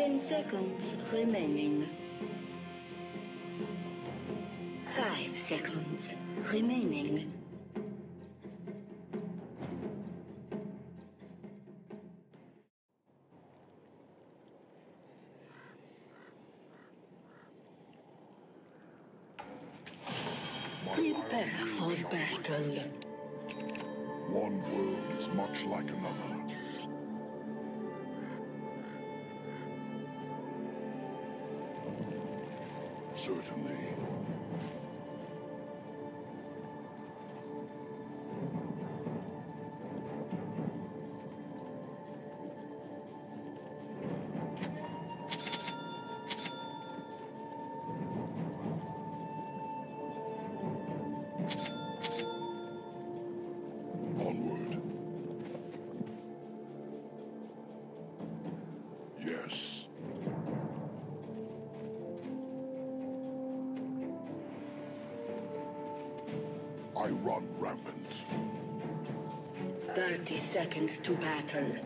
Ten seconds remaining. Five seconds remaining. Prepare for battle. One world is much like another. Certainly. To battle.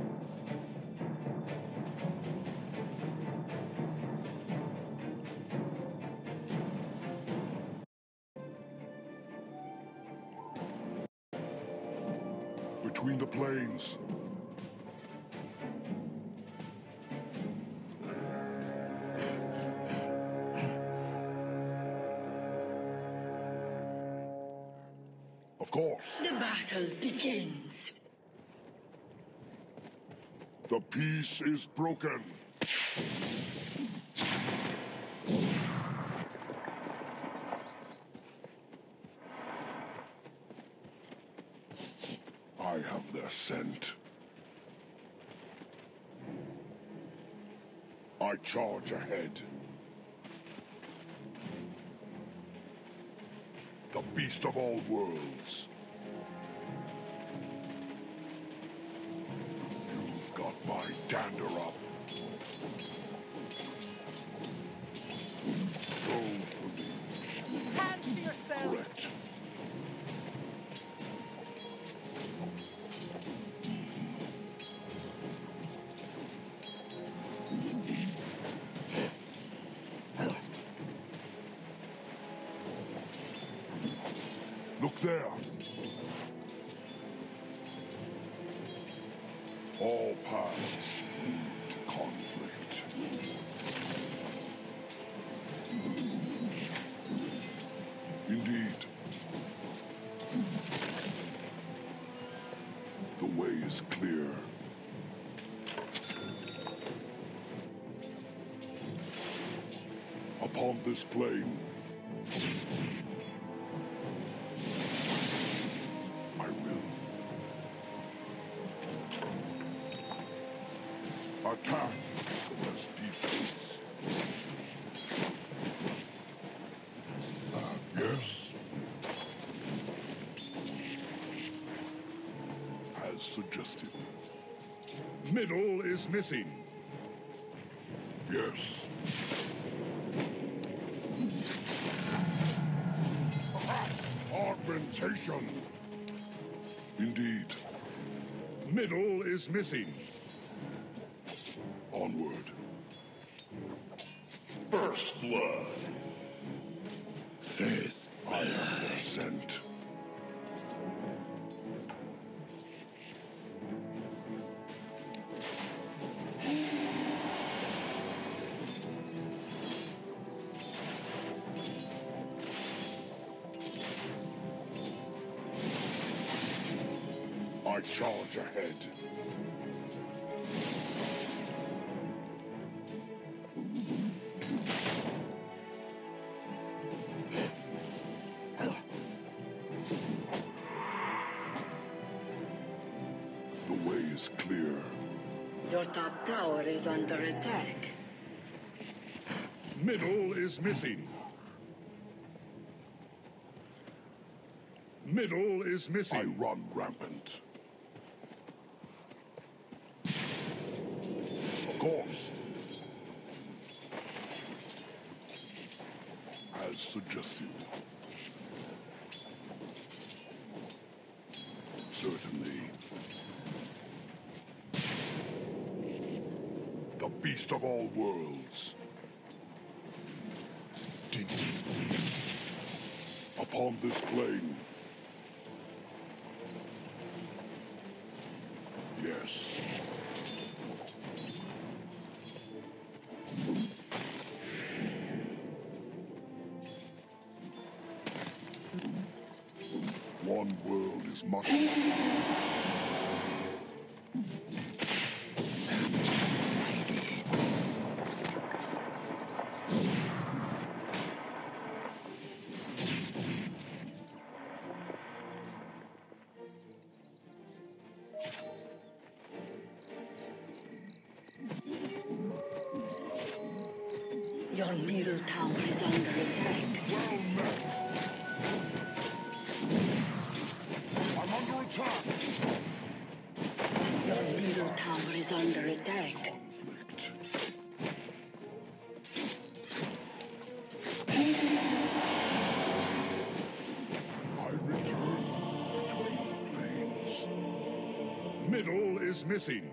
Between the planes. Of course. The battle begins. The peace is broken. I have their scent. I charge ahead. The beast of all worlds. My dander The way is clear. Upon this plain, missing. Yes. Augmentation. Indeed. Middle is missing. I charge ahead. The way is clear. Your top tower is under attack. Middle is missing. Middle is missing. I missing. run rampant. One world is much. Is missing.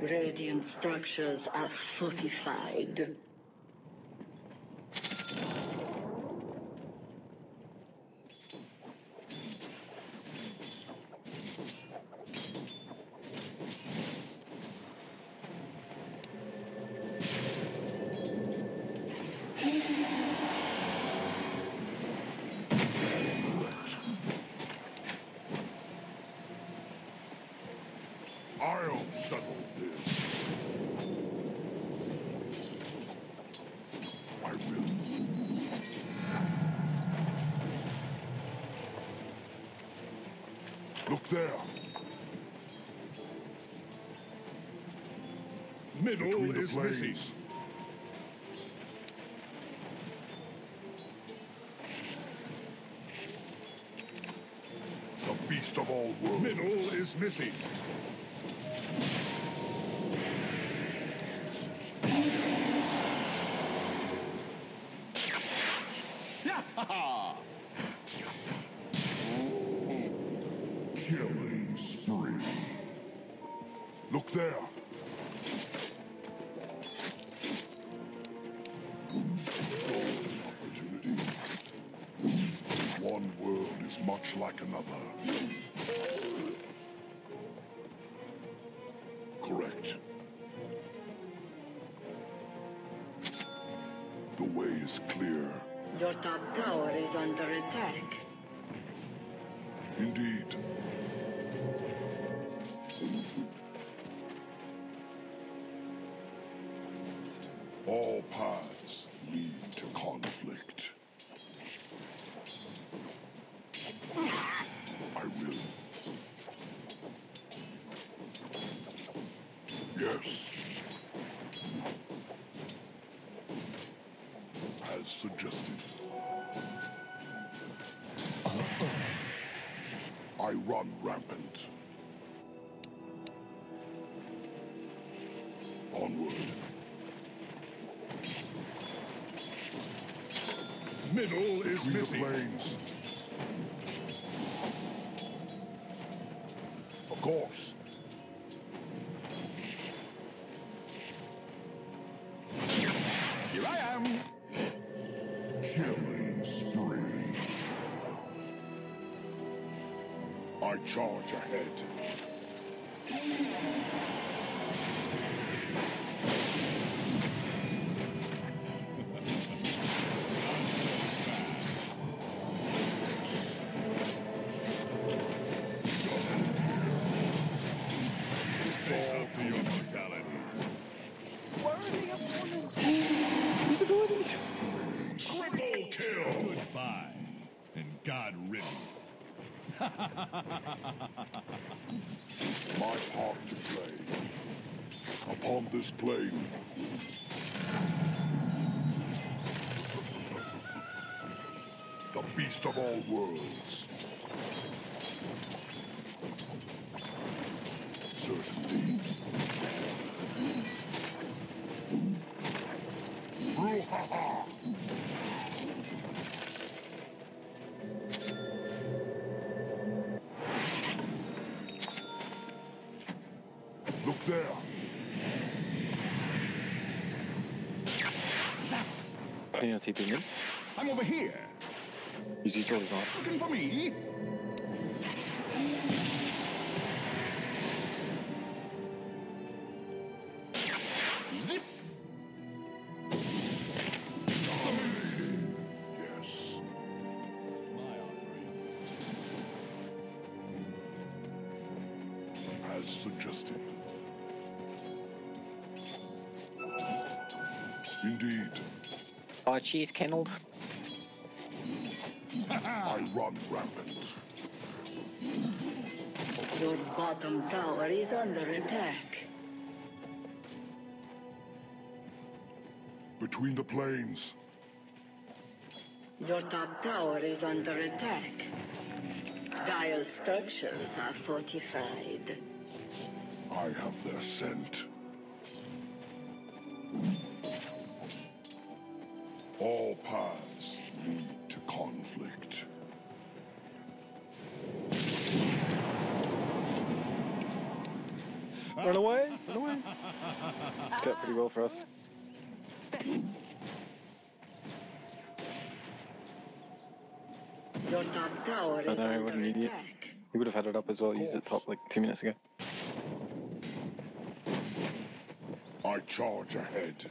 Radiant structures are fortified. I'll settle this. I will. Look there. Middle is missing. The beast of all worlds. Middle is missing. Much like another. Correct. The way is clear. Your top tower is under attack. Indeed. Rampant. Onward. Middle is the missing. I charge ahead. this plane. The beast of all worlds. Certainly. Ruhaha! Look there! You know, TP mid. I'm over here. He's totally gone. Looking for me? Cheese kennelled. I run rampant. Your bottom tower is under attack. Between the planes. Your top tower is under attack. Dire structures are fortified. I have their scent. Paths lead to conflict. Run away! Run away! Worked out pretty well for us. Your top tower is I know, under what an idiot. He would have had it up as well. Used it top like two minutes ago. I charge ahead.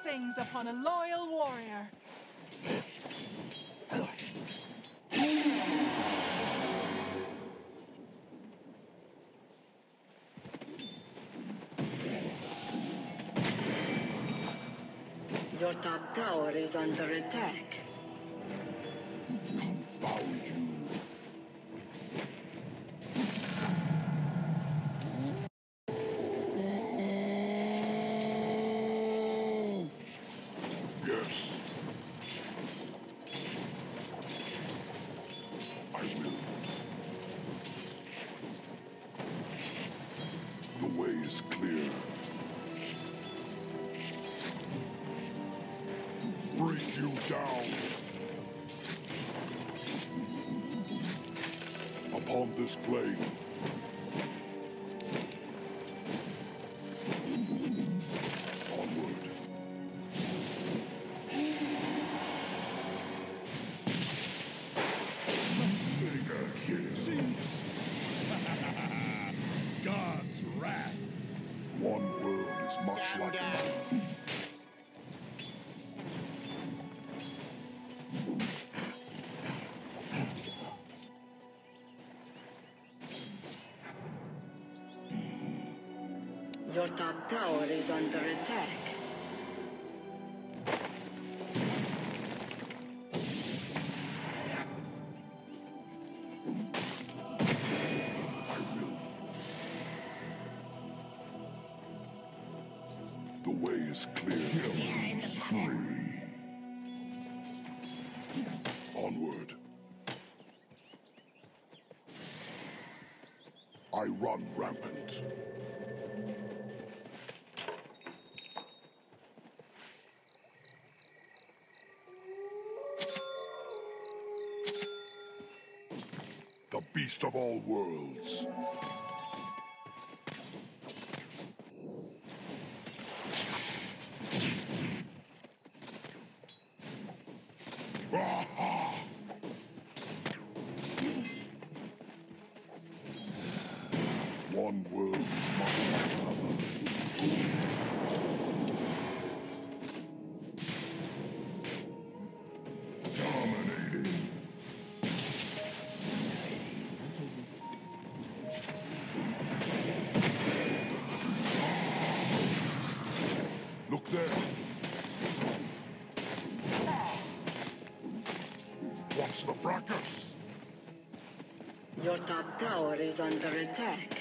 Blessings upon a loyal warrior. Your top tower is under attack. Break you down. Upon this plane. Rampant. The beast of all worlds. Is under attack.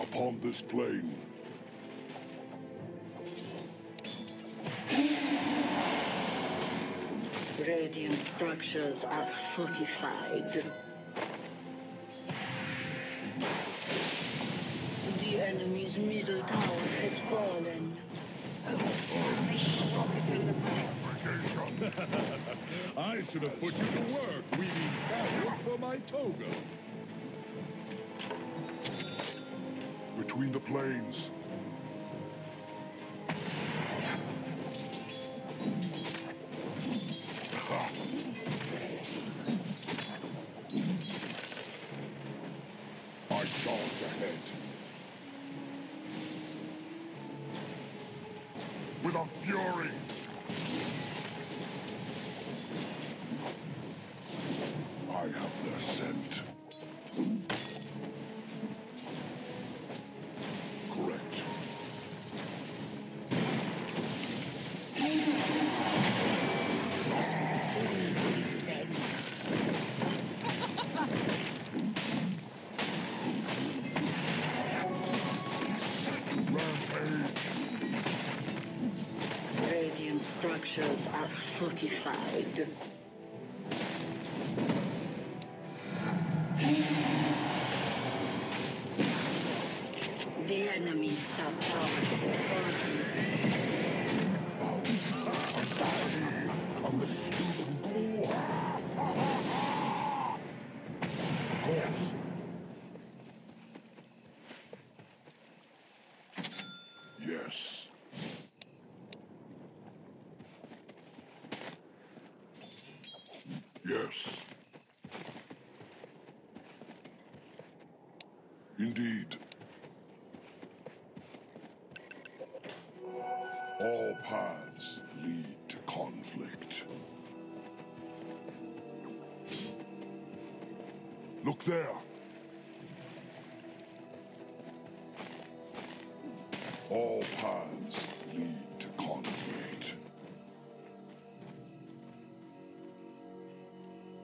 Upon this plane, Radiant structures are fortified. The enemy's middle tower has fallen. I should have put you to work weaving fabric for my toga. Between the planes, fortified. Paths lead to conflict. Look there. All paths lead to conflict.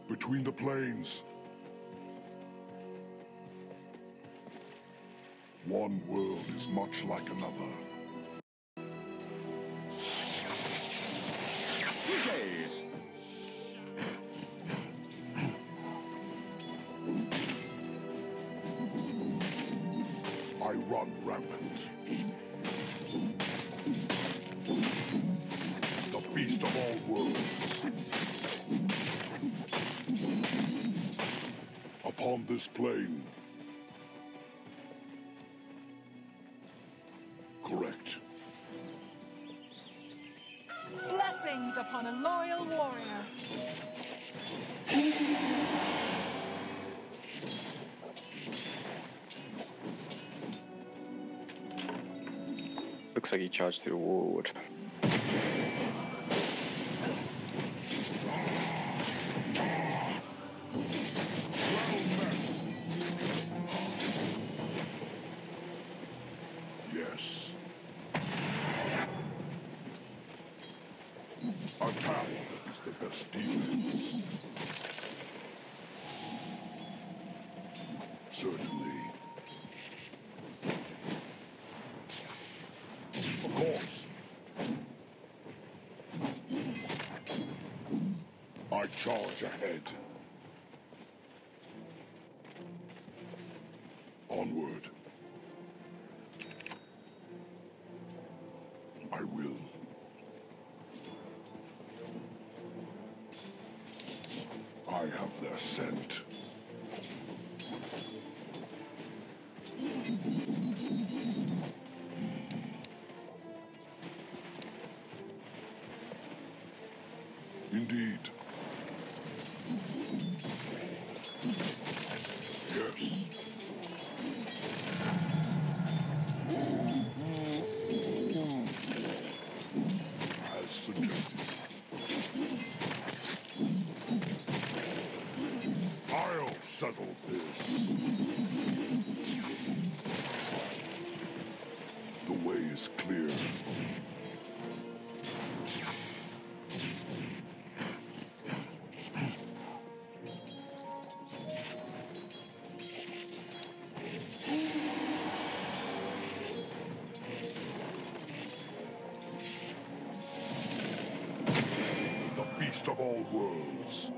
Between the planes. One world is much like another. Run rampant. The beast of all worlds. Upon this plane. Correct. Blessings upon a loyal warrior. Looks like he charged through the I charge ahead. Beast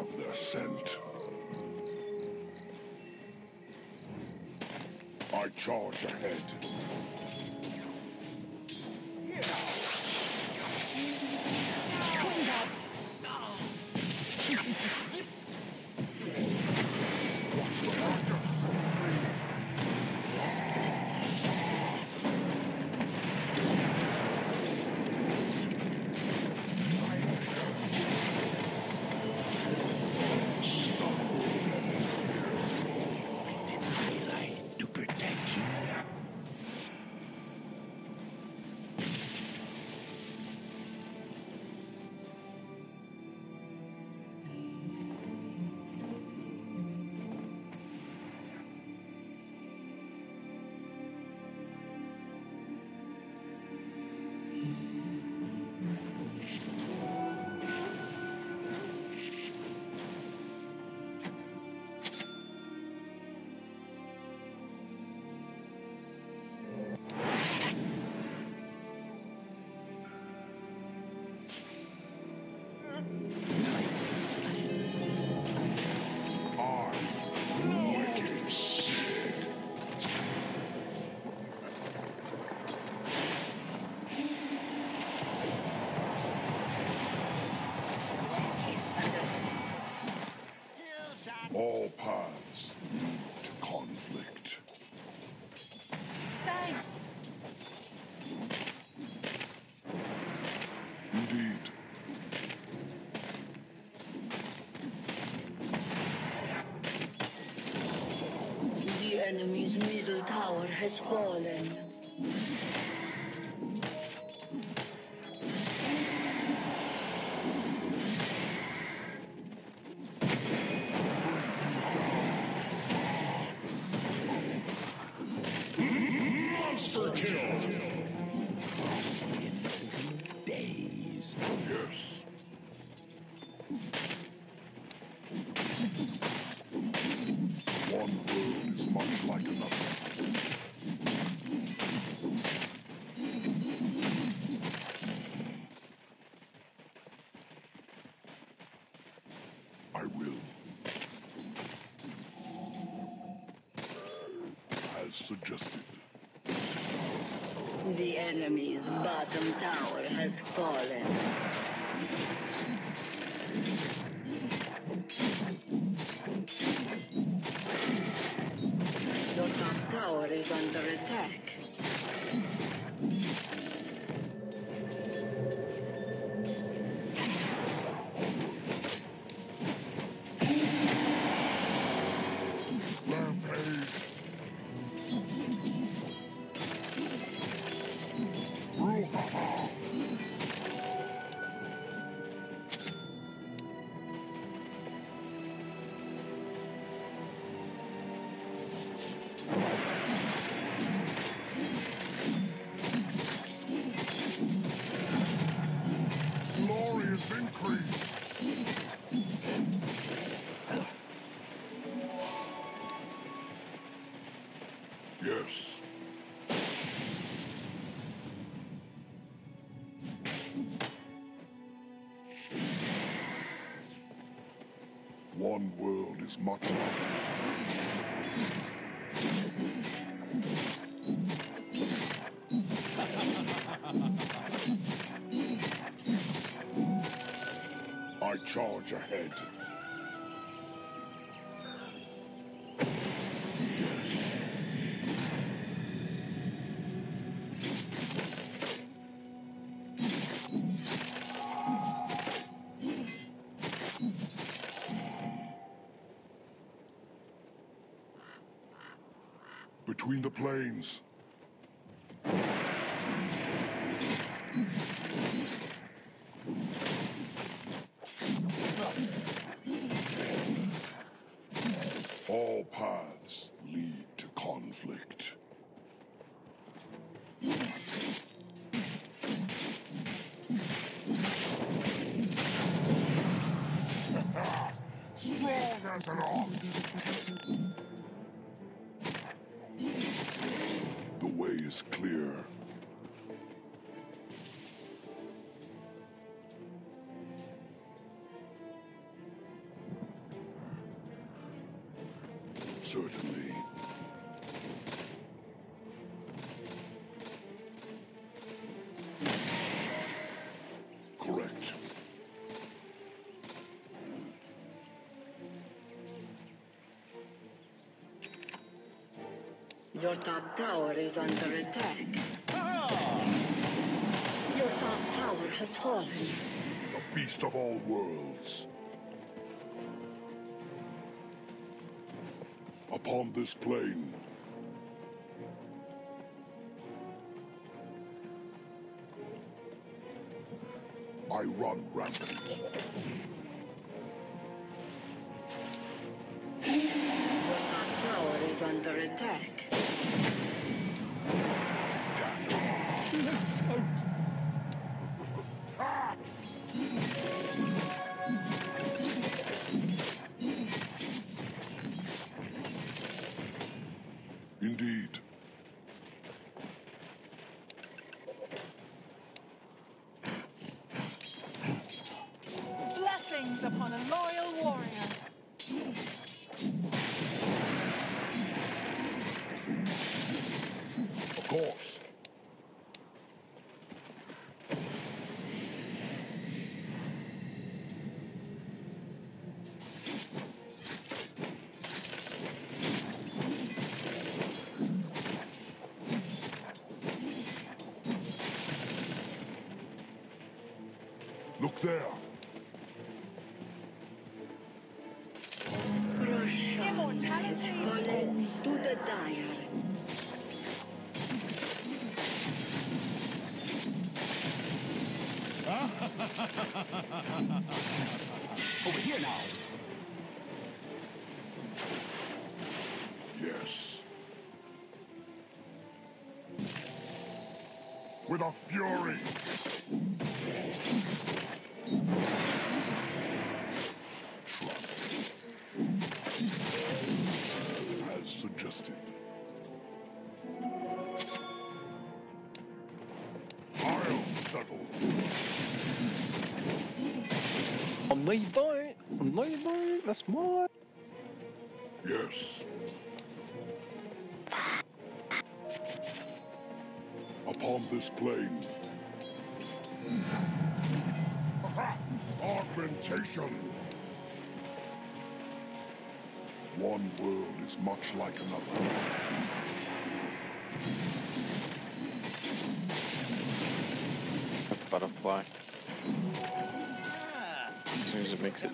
all worlds. scent. I charge ahead. Enemy's middle tower has fallen. Suggested. The enemy's bottom tower has fallen. Your top tower is under attack. One world is much like another. Between the planes. Certainly. Correct. Your top tower is under attack. Your top tower has fallen. The beast of all worlds. Upon this plane, I run rampant. Upon a A fury. As suggested. I'll settle. Oh, no, you don't. No, you don't. That's mine. Yes. Upon this plane. Augmentation! One world is much like another. Butterfly. As soon as it makes it.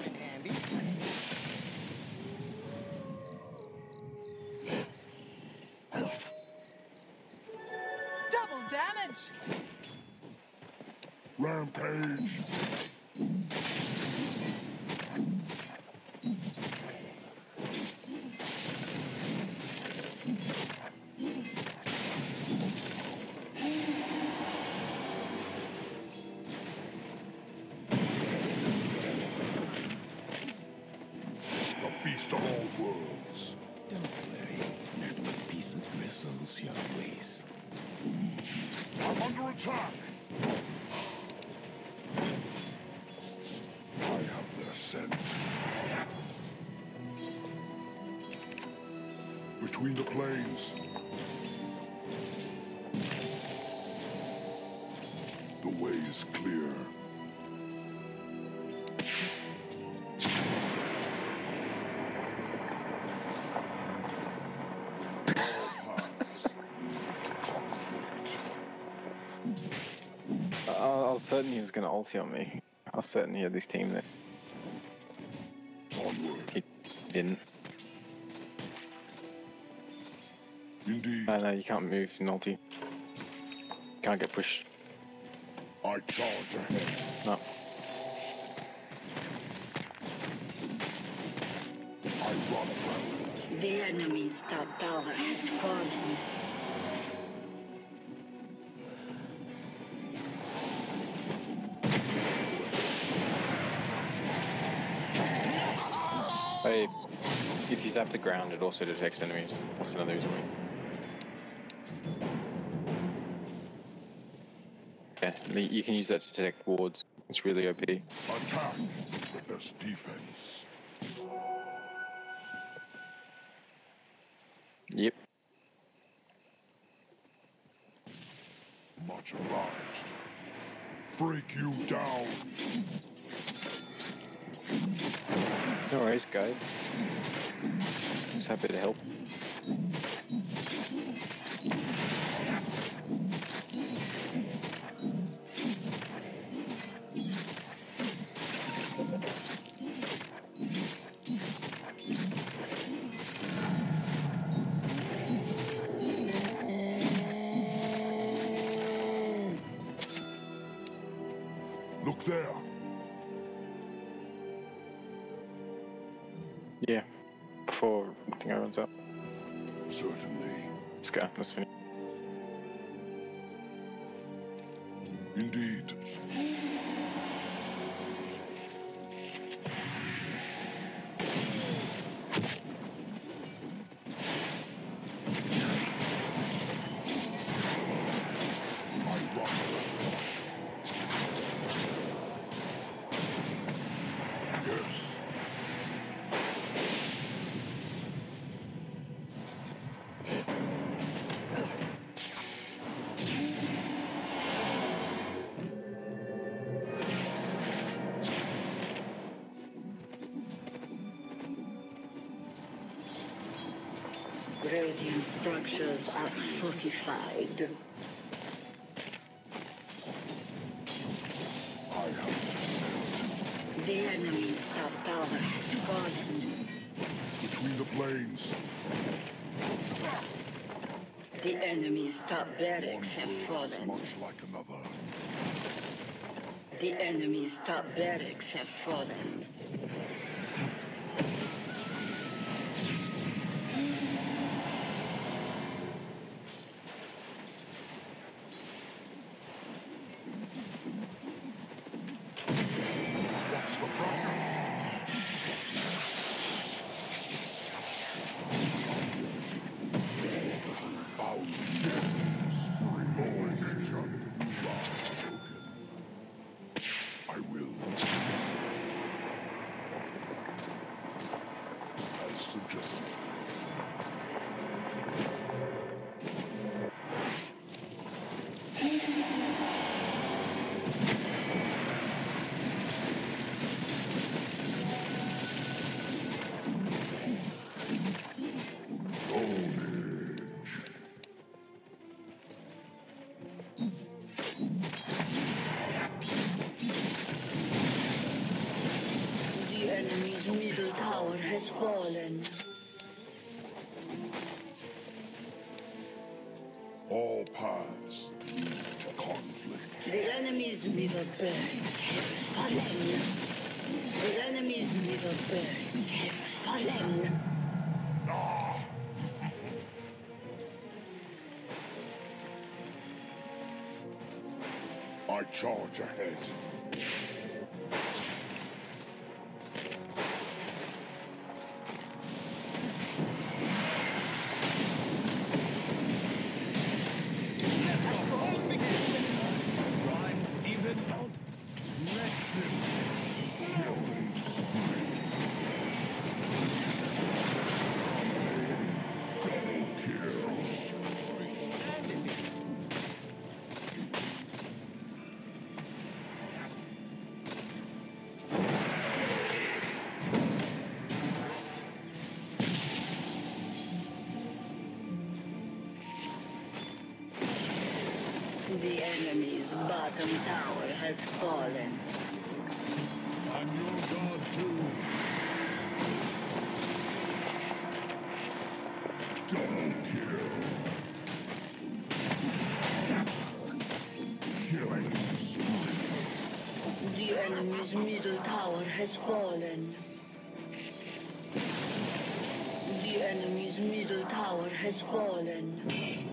Bristles your waist. I'm under attack! I have their scent. Between the planes. The way is clear. Certain he was going to ulti on me. I was certain he had this team there. Onward. He didn't. Indeed, No, no, you can't move in ulti. Can't get pushed. I charge ahead. No. I run rampant. The enemy's top tower has fallen. the ground, it also detects enemies. That's another reason why. Yeah, you can use that to detect wards. It's really OP. Attack! Witness defense. Yep. Much obliged. Break you down! No worries, guys happy to help. Let's. structures are fortified. The enemy are towers fallen. Between the planes. The enemy's top barracks have fallen. Much like another. The enemy's top barracks have fallen. my charge ahead. has fallen. The enemy's middle tower has fallen.